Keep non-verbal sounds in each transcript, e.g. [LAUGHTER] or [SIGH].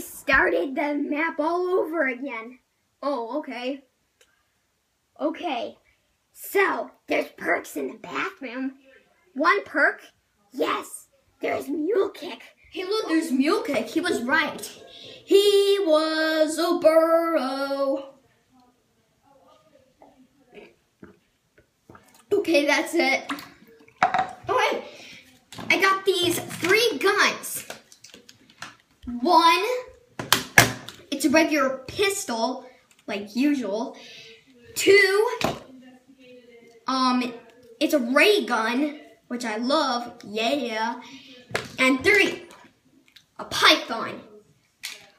started the map all over again. Oh, okay. Okay, so there's perks in the bathroom. One perk, yes, there's mule kick. Hey, look, there's Mule Kick. He was right. He was a burrow. Okay, that's it. Okay, I got these three guns. One, it's a regular pistol, like usual. Two, um, it's a ray gun, which I love, yeah. And three, a python.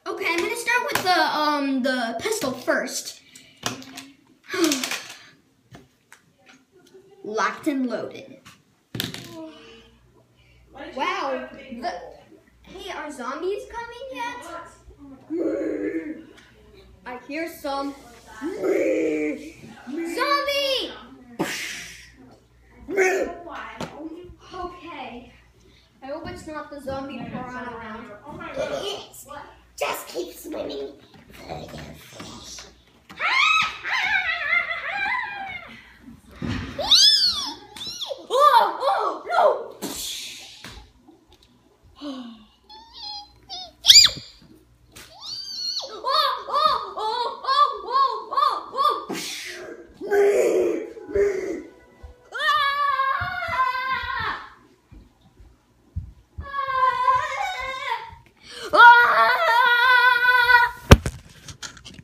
Okay, I'm gonna start with the um the pistol first. [SIGHS] Locked and loaded. Wow. The, Hey, are zombies coming yet? I hear some. Zombie! okay. I hope it's not the zombie piranha around. It is. Just keep swimming